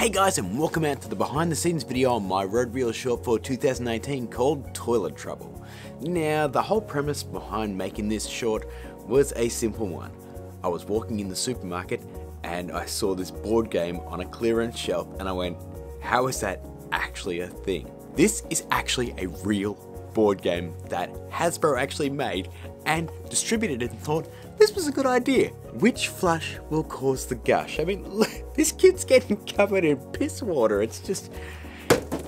Hey guys and welcome out to the behind the scenes video on my RØDE Reel short for 2018 called Toilet Trouble. Now the whole premise behind making this short was a simple one. I was walking in the supermarket and I saw this board game on a clearance shelf and I went, how is that actually a thing? This is actually a real board game that Hasbro actually made and distributed and thought this was a good idea. Which flush will cause the gush? I mean, this kid's getting covered in piss water. It's just,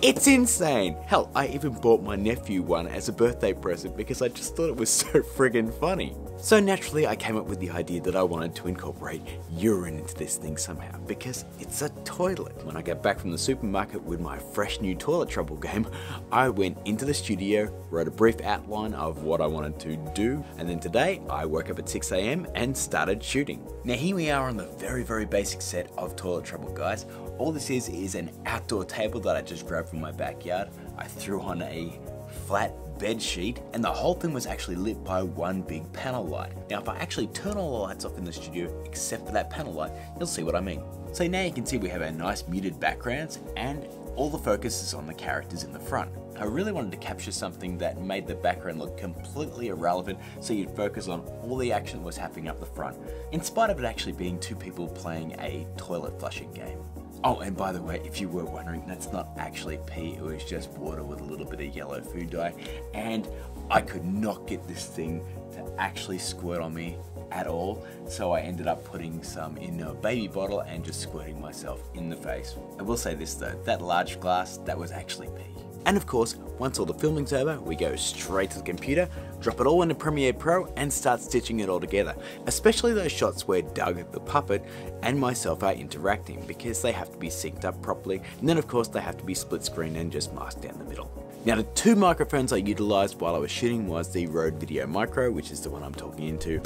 it's insane. Hell, I even bought my nephew one as a birthday present because I just thought it was so friggin' funny. So naturally, I came up with the idea that I wanted to incorporate urine into this thing somehow because it's a toilet. When I got back from the supermarket with my fresh new toilet trouble game, I went into the studio, wrote a brief outline of what I wanted to do, and then today I woke up at 6am and started shooting. Now here we are on the very, very basic set of toilet trouble, guys. All this is is an outdoor table that I just grabbed from my backyard. I threw on a flat bed sheet and the whole thing was actually lit by one big panel light. Now if I actually turn all the lights off in the studio except for that panel light, you'll see what I mean. So now you can see we have our nice muted backgrounds and all the focus is on the characters in the front. I really wanted to capture something that made the background look completely irrelevant so you'd focus on all the action that was happening up the front, in spite of it actually being two people playing a toilet flushing game. Oh, and by the way, if you were wondering, that's not actually pee, it was just water with a little bit of yellow food dye. And I could not get this thing to actually squirt on me at all, so I ended up putting some in a baby bottle and just squirting myself in the face. I will say this though, that large glass, that was actually pee. And of course, once all the filming's over, we go straight to the computer, drop it all into Premiere Pro and start stitching it all together, especially those shots where Doug, the puppet, and myself are interacting because they have to be synced up properly, and then of course they have to be split screen and just masked down the middle. Now the two microphones I utilised while I was shooting was the Rode Video Micro, which is the one I'm talking into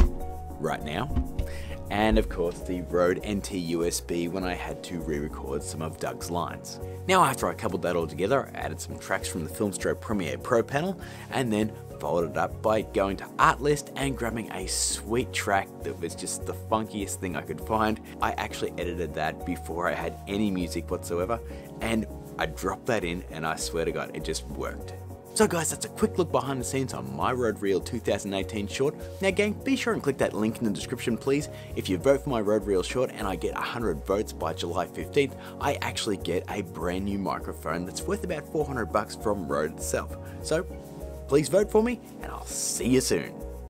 right now, and of course the Rode NT USB when I had to re-record some of Doug's lines. Now after I coupled that all together, I added some tracks from the Filmstro Premiere Pro panel and then followed it up by going to Artlist and grabbing a sweet track that was just the funkiest thing I could find. I actually edited that before I had any music whatsoever and I dropped that in and I swear to god it just worked. So guys, that's a quick look behind the scenes on my RØDE Reel 2018 short. Now gang, be sure and click that link in the description please. If you vote for my RØDE Reel short and I get 100 votes by July 15th, I actually get a brand new microphone that's worth about 400 bucks from Rode itself. So please vote for me and I'll see you soon.